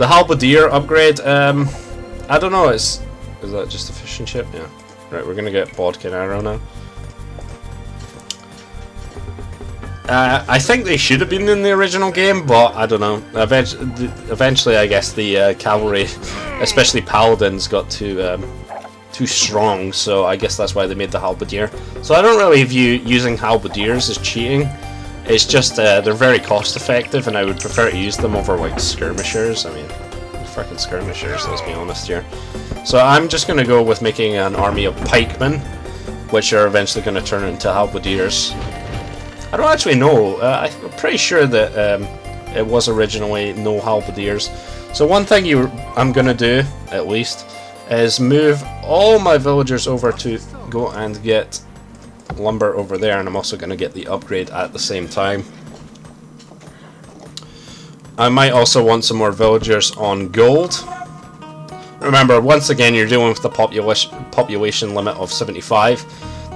The halberdier upgrade, um, I don't know, it's, is that just a fishing ship? Yeah. Right, we're gonna get Bodkin Arrow now. Uh, I think they should have been in the original game, but I don't know. Eventually, eventually I guess the uh, cavalry, especially paladins, got too um, too strong. So I guess that's why they made the halberdier. So I don't really view using halberdiers as cheating. It's just uh, they're very cost effective, and I would prefer to use them over like skirmishers. I mean, freaking skirmishers. Let's be honest here. So I'm just gonna go with making an army of pikemen, which are eventually gonna turn into halberdiers. I don't actually know. Uh, I'm pretty sure that um, it was originally no halberdiers. So one thing you, I'm gonna do at least is move all my villagers over to go and get lumber over there, and I'm also gonna get the upgrade at the same time. I might also want some more villagers on gold. Remember, once again, you're dealing with the population population limit of 75.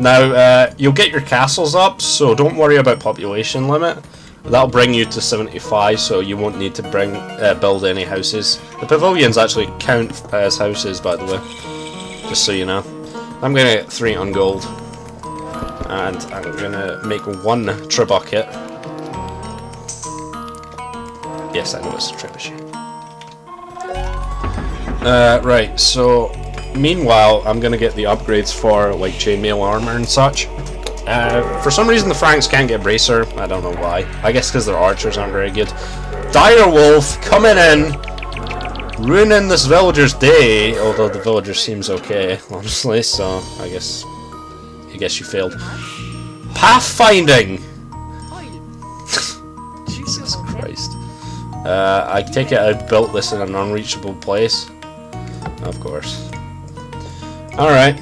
Now, uh, you'll get your castles up, so don't worry about population limit. That'll bring you to 75, so you won't need to bring uh, build any houses. The pavilions actually count as houses, by the way, just so you know. I'm going to get 3 on gold, and I'm to make one trebuchet. Yes, I know it's a trebuchet. Uh, right, so Meanwhile, I'm gonna get the upgrades for like chainmail armor and such. Uh, for some reason, the Franks can't get bracer. I don't know why. I guess because their archers aren't very good. Dire Wolf coming in, ruining this villager's day. Although the villager seems okay, honestly. So I guess, guess you failed. Pathfinding. Jesus Christ. Uh, I take it I built this in an unreachable place. Of course. Alright.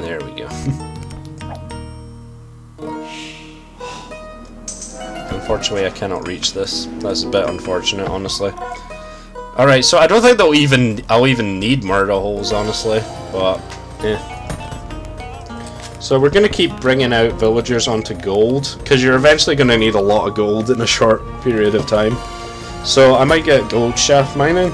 There we go. Unfortunately, I cannot reach this. That's a bit unfortunate, honestly. Alright, so I don't think they'll even I'll even need murder holes, honestly. But, yeah. So we're going to keep bringing out villagers onto gold, because you're eventually going to need a lot of gold in a short period of time. So I might get gold shaft mining.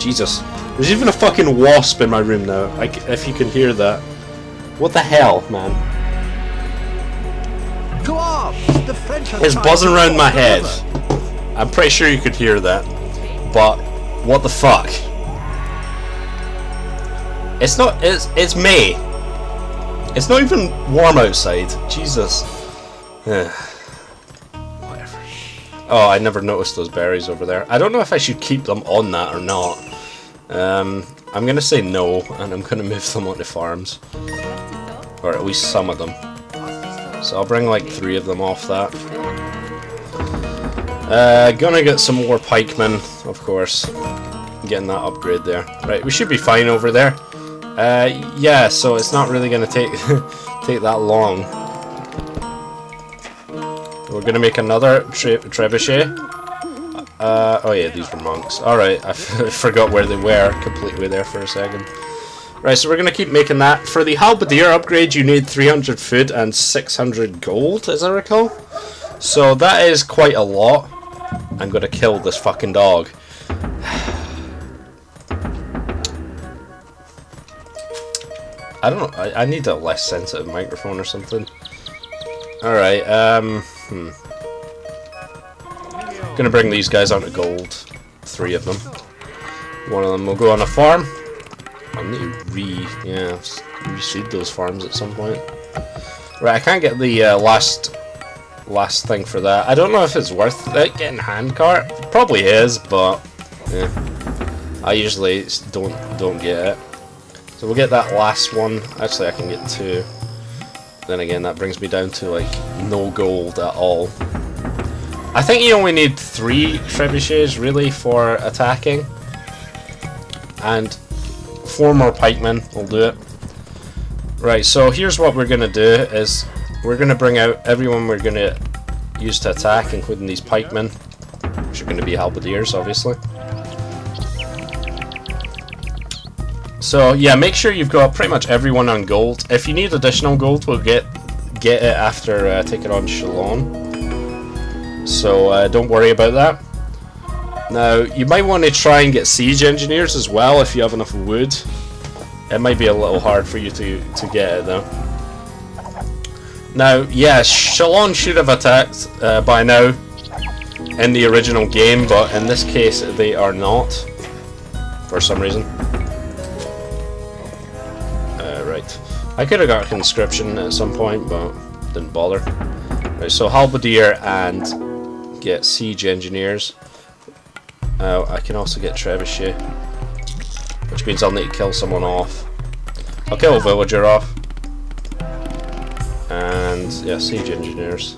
Jesus. There's even a fucking wasp in my room now, like, if you can hear that. What the hell, man? it's buzzing around my head. I'm pretty sure you could hear that. But, what the fuck? It's not, it's, it's May. It's not even warm outside. Jesus. Whatever. Oh, I never noticed those berries over there. I don't know if I should keep them on that or not. Um, I'm gonna say no, and I'm gonna move them onto farms. Or at least some of them. So I'll bring like three of them off that. Uh, gonna get some more pikemen, of course. Getting that upgrade there. Right, we should be fine over there. Uh, yeah, so it's not really gonna take take that long. We're gonna make another tre trebuchet. Uh, oh yeah, these were monks. Alright, I forgot where they were completely there for a second. Right, so we're going to keep making that. For the halberdier upgrade, you need 300 food and 600 gold, as I recall. So that is quite a lot. I'm going to kill this fucking dog. I don't know, I, I need a less sensitive microphone or something. Alright, um, hmm. Gonna bring these guys onto gold. Three of them. One of them will go on a farm. I need to re, yeah, reseed those farms at some point. Right, I can't get the uh, last last thing for that. I don't know if it's worth it getting handcart. Probably is, but yeah. I usually don't don't get it. So we'll get that last one. Actually, I can get two. Then again, that brings me down to like no gold at all. I think you only need three trebuchets really for attacking. And four more pikemen will do it. Right, so here's what we're going to do is we're going to bring out everyone we're going to use to attack, including these pikemen, which are going to be halberdiers, obviously. So yeah, make sure you've got pretty much everyone on gold. If you need additional gold, we'll get get it after uh, taking on Chalon so uh, don't worry about that. Now, you might want to try and get siege engineers as well if you have enough wood. It might be a little hard for you to, to get it though. Now, yes, Chalon should have attacked uh, by now in the original game, but in this case they are not, for some reason. I could have got conscription at some point, but didn't bother. Right, so Halberdier and get siege engineers. Uh, I can also get trebuchet, which means I'll need to kill someone off. I'll kill a villager off. And, yeah, siege engineers.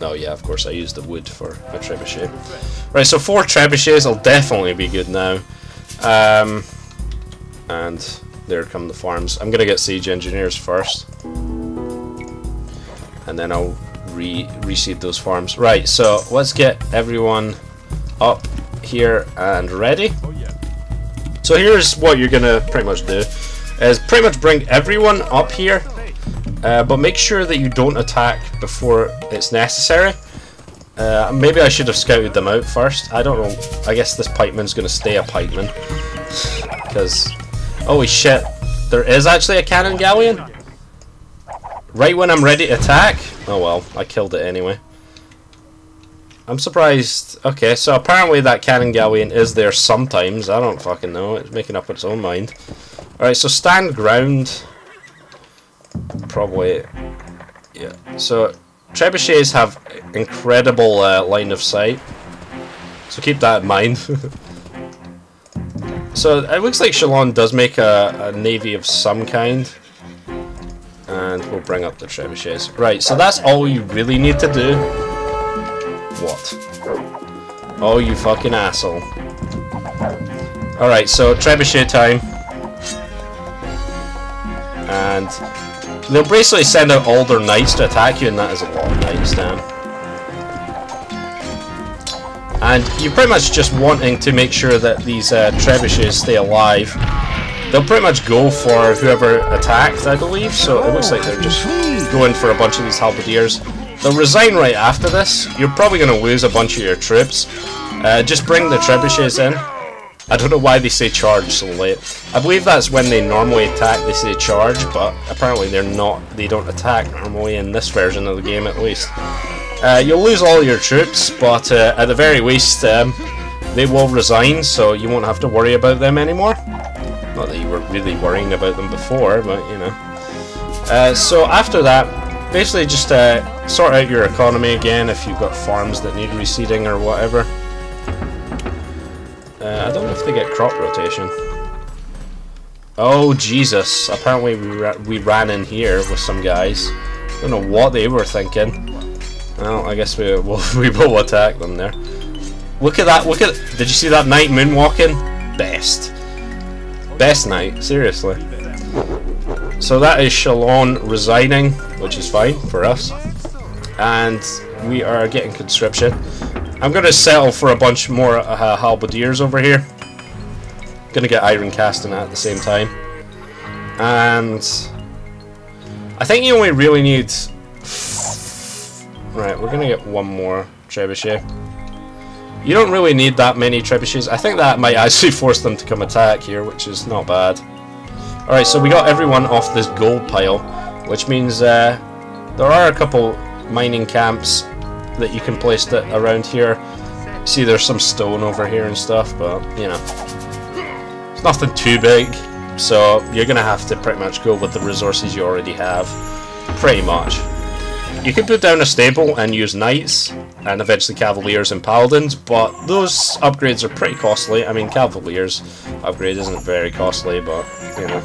Oh yeah, of course I used the wood for a trebuchet. Right, so four trebuchets will definitely be good now. Um, and there come the farms. I'm gonna get siege engineers first. And then I'll re reseed those farms. Right, so let's get everyone up here and ready. So here's what you're gonna pretty much do. Is pretty much bring everyone up here uh, but make sure that you don't attack before it's necessary. Uh, maybe I should have scouted them out first. I don't know. I guess this pikeman's going to stay a pikeman. Because, holy shit, there is actually a cannon galleon? Right when I'm ready to attack? Oh well, I killed it anyway. I'm surprised. Okay, so apparently that cannon galleon is there sometimes. I don't fucking know. It's making up its own mind. Alright, so stand ground probably yeah so trebuchets have incredible uh, line of sight so keep that in mind so it looks like Chalon does make a, a, navy of some kind. And we'll bring up the trebuchets. Right so that's all you really need to do. What? Oh you fucking asshole. Alright so trebuchet time. And They'll basically send out all their knights to attack you, and that is a lot of knights, damn. And you're pretty much just wanting to make sure that these uh, trebuchets stay alive. They'll pretty much go for whoever attacked, I believe, so it looks like they're just going for a bunch of these halberdiers. They'll resign right after this. You're probably going to lose a bunch of your troops. Uh, just bring the trebuchets in. I don't know why they say charge so late. I believe that's when they normally attack, they say charge, but apparently they're not, they don't attack normally in this version of the game at least. Uh, you'll lose all your troops, but uh, at the very least, um, they will resign, so you won't have to worry about them anymore. Not that you were really worrying about them before, but you know. Uh, so after that, basically just uh, sort out your economy again if you've got farms that need reseeding or whatever. Uh, I don't know if they get crop rotation. Oh, Jesus. Apparently we, ra we ran in here with some guys. I don't know what they were thinking. Well, I guess we will we will attack them there. Look at that, look at... Did you see that knight moonwalking? Best. Best knight, seriously. So that is Chalon resigning, which is fine for us. And we are getting conscription. I'm gonna settle for a bunch more uh, halberdiers over here. Gonna get iron casting at the same time. And I think you only really need Right, we're gonna get one more trebuchet. You don't really need that many trebuchets. I think that might actually force them to come attack here, which is not bad. Alright, so we got everyone off this gold pile, which means uh, there are a couple mining camps that you can place that around here. See, there's some stone over here and stuff, but, you know. It's nothing too big, so you're going to have to pretty much go with the resources you already have. Pretty much. You could put down a stable and use knights, and eventually cavaliers and paladins, but those upgrades are pretty costly. I mean, cavaliers upgrade isn't very costly, but, you know.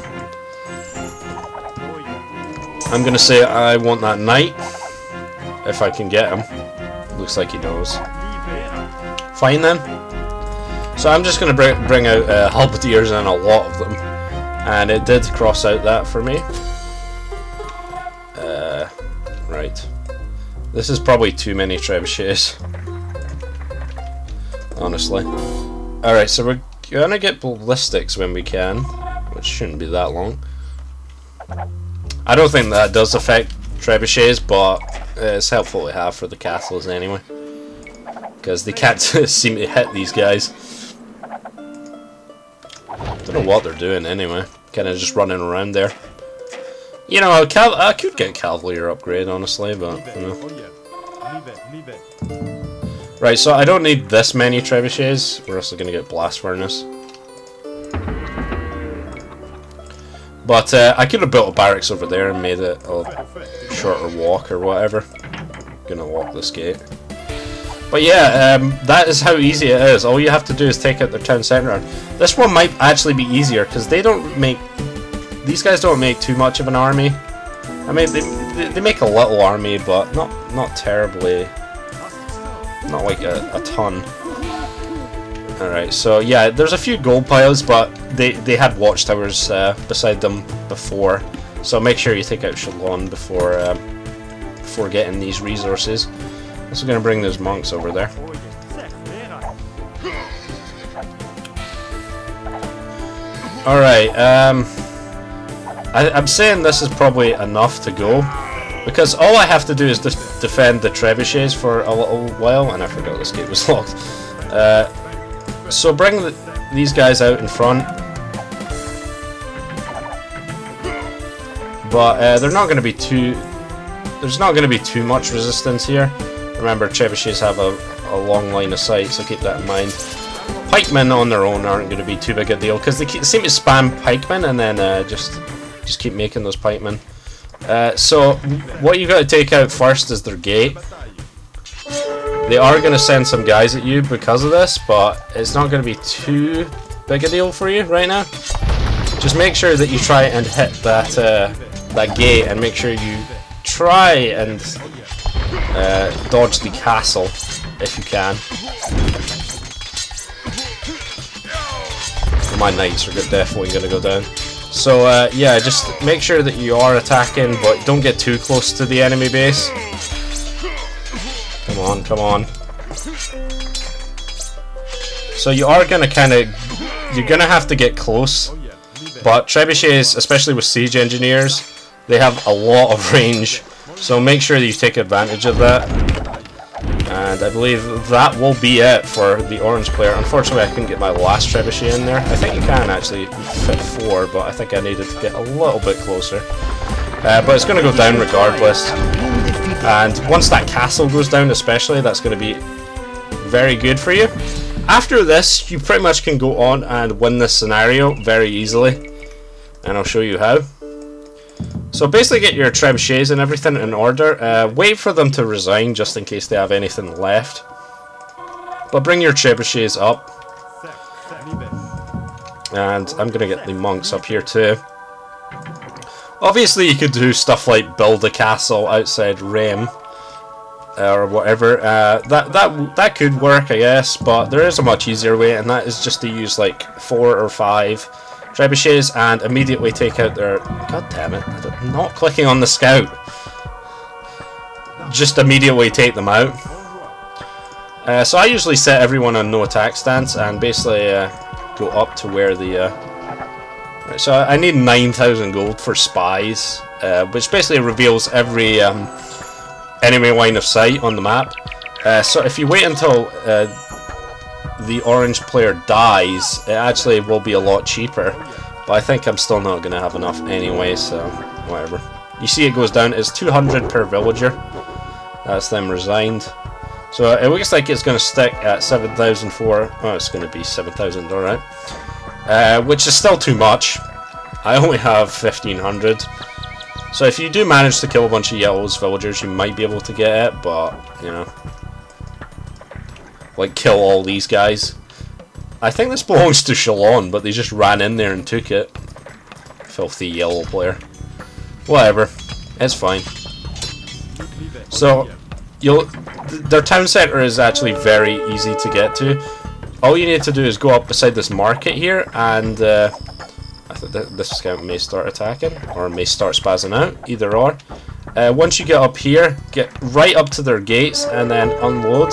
I'm to say I want that knight, if I can get him. Looks like he knows. Fine then. So I'm just bring, bring out uh, halberdiers and a lot of them. And it did cross out that for me. This is probably too many trebuchets. Honestly. Alright, so we're gonna get ballistics when we can. Which shouldn't be that long. I don't think that does affect trebuchets, but it's helpful to have for the castles anyway. Because they can't seem to hit these guys. Don't know what they're doing anyway. Kind of just running around there. You know, I could get Cavalier upgrade, honestly, but, you know. Right, so I don't need this many trebuchets. We're also going to get Blast Furnace. But uh, I could have built a barracks over there and made it a shorter walk or whatever. Gonna walk this gate. But yeah, um, that is how easy it is. All you have to do is take out their town centre. This one might actually be easier because they don't make... These guys don't make too much of an army. I mean, they, they make a little army, but not not terribly... Not like a, a ton. Alright, so yeah, there's a few gold piles, but they, they had watchtowers uh, beside them before. So make sure you take out Chalon before, uh, before getting these resources. Also gonna bring those monks over there. Alright, um... I, am saying this is probably enough to go. Because all I have to do is de defend the trebuchets for a little while, and I forgot this gate was locked. Uh, so bring the, these guys out in front. But uh, they're not going to be too... There's not going to be too much resistance here. Remember, trebuchets have a, a long line of sight, so keep that in mind. Pikemen on their own aren't going to be too big a deal, because they seem to spam pikemen and then uh, just just keep making those pikemen. Uh, so, what you got to take out first is their gate. They are going to send some guys at you because of this, but it's not going to be too big a deal for you right now. Just make sure that you try and hit that uh, that gate, and make sure you try and uh, dodge the castle if you can. My knights are definitely going to go down. So uh, yeah, just make sure that you are attacking, but don't get too close to the enemy base. Come on, come on. So you are gonna kind of, you're gonna have to get close. But trebuchets, especially with siege engineers, they have a lot of range. So make sure that you take advantage of that. And I believe that will be it for the orange player. Unfortunately, I couldn't get my last trebuchet in there. I think you can actually fit four, but I think I needed to get a little bit closer. Uh, but it's going to go down regardless. And once that castle goes down especially, that's going to be very good for you. After this, you pretty much can go on and win this scenario very easily. And I'll show you how. So basically get your trebuchets and everything in order. Uh, wait for them to resign just in case they have anything left. But bring your trebuchets up. And I'm going to get the monks up here too. Obviously, you could do stuff like build a castle outside Reims, uh, or whatever. Uh, that that that could work, I guess. But there is a much easier way, and that is just to use like four or five trebuchets and immediately take out their. God damn it! I'm not clicking on the scout. Just immediately take them out. Uh, so I usually set everyone on no attack stance and basically uh, go up to where the uh, Right, so I need 9,000 gold for spies, uh, which basically reveals every um, enemy line of sight on the map. Uh, so if you wait until uh, the orange player dies, it actually will be a lot cheaper. But I think I'm still not going to have enough anyway, so whatever. You see it goes down, it's 200 per villager. That's them resigned. So it looks like it's going to stick at 7,004. Oh, it's going to be 7,000, alright. Uh, which is still too much. I only have 1500. So if you do manage to kill a bunch of Yellow's villagers, you might be able to get it, but, you know. Like, kill all these guys. I think this belongs to Chalon, but they just ran in there and took it. Filthy yellow player. Whatever. It's fine. So, you'll... Their town centre is actually very easy to get to all you need to do is go up beside this market here, and uh, I th this scout may start attacking, or may start spazzing out, either or. Uh, once you get up here, get right up to their gates, and then unload.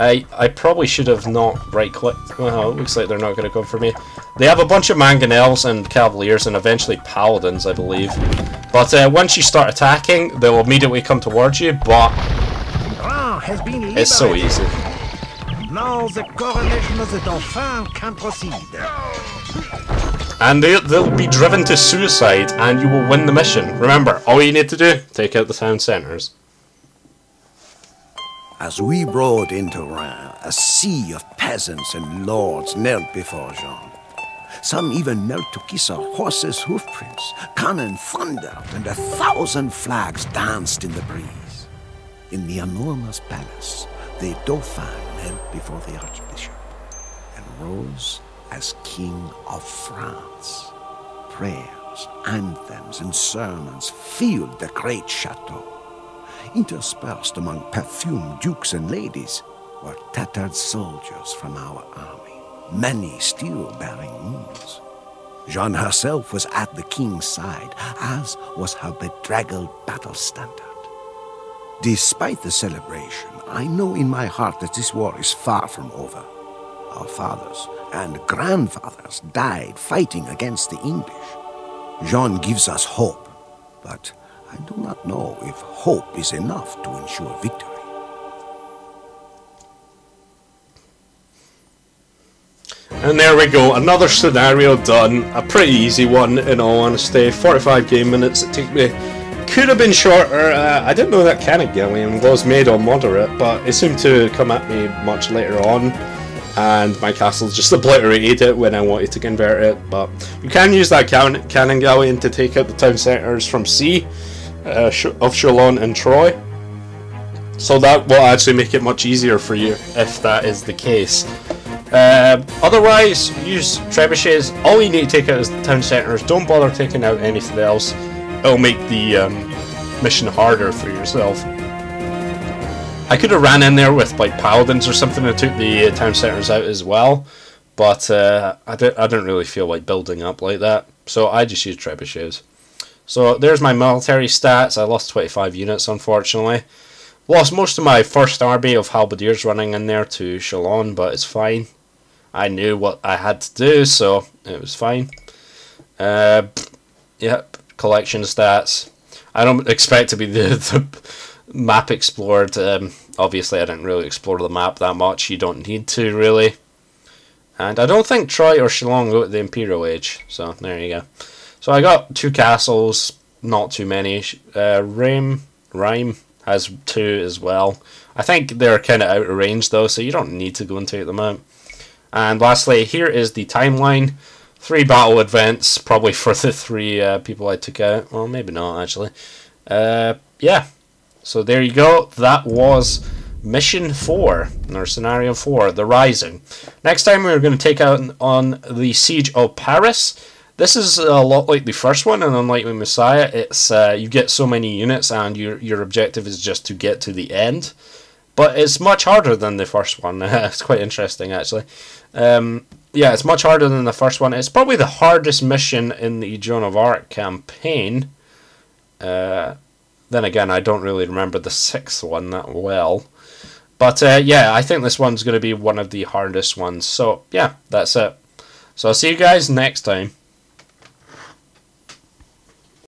I I probably should have not right-clicked. Well, it looks like they're not going to come for me. They have a bunch of mangonels and cavaliers, and eventually paladins, I believe. But uh, once you start attacking, they'll immediately come towards you, but it's so easy. Now the coronation of the Dauphin can proceed. And they, they'll be driven to suicide, and you will win the mission. Remember, all you need to do, take out the town centres. As we rode into Reims, a sea of peasants and lords knelt before Jeanne. Some even knelt to kiss our horses' hoofprints. Cannon thundered, and a thousand flags danced in the breeze. In the enormous palace, the Dauphin knelt before the Archbishop and rose as King of France. Prayers, anthems, and sermons filled the great chateau. Interspersed among perfumed dukes and ladies were tattered soldiers from our army, many still bearing wounds. Jeanne herself was at the king's side, as was her bedraggled battle standard. Despite the celebration, I know in my heart that this war is far from over. Our fathers and grandfathers died fighting against the English. Jeanne gives us hope, but I do not know if hope is enough to ensure victory. And there we go, another scenario done. A pretty easy one, in all honesty. 45 game minutes it took me. Could have been shorter. Uh, I didn't know that Canning was made on moderate, but it seemed to come at me much later on. And my castle just obliterated it when I wanted to convert it. But you can use that can Canning to take out the town centres from sea uh, of Chalon and Troy. So that will actually make it much easier for you if that is the case. Uh, otherwise, use trebuchets. All you need to take out is the town centres. Don't bother taking out anything else. It'll make the um, mission harder for yourself. I could have ran in there with like paladins or something and took the uh, town centres out as well, but uh, I, didn't, I didn't really feel like building up like that, so I just used trebuchets. So there's my military stats. I lost 25 units, unfortunately. Lost most of my first army of halberdiers running in there to Chalon, but it's fine. I knew what I had to do, so it was fine. Uh, yep, collection stats. I don't expect to be the, the map explored. Um, obviously, I didn't really explore the map that much. You don't need to, really. And I don't think Troy or Chalon go to the Imperial Age, so there you go. So I got two castles, not too many. Uh, Rime, Rime has two as well. I think they're kind of out of range though, so you don't need to go and take them out. And lastly, here is the timeline. Three battle events, probably for the three uh, people I took out. Well, maybe not actually. Uh, yeah. So there you go. That was Mission 4, or Scenario 4, The Rising. Next time we're going to take out on the Siege of Paris. This is a lot like the first one, and unlike with Messiah, it's uh, you get so many units, and your your objective is just to get to the end. But it's much harder than the first one. it's quite interesting, actually. Um, yeah, it's much harder than the first one. It's probably the hardest mission in the Joan of Arc campaign. Uh, then again, I don't really remember the sixth one that well. But uh, yeah, I think this one's going to be one of the hardest ones. So yeah, that's it. So I'll see you guys next time.